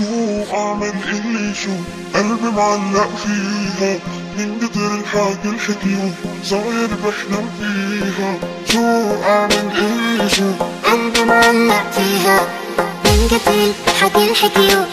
شو اعمل اللي شو قلبي معلق فيها. من قدر الحاج الحكيو صاير بحلم فيها. شو اعمل اللي شو قلبي معلق فيها. من قدر الحكي الحكيو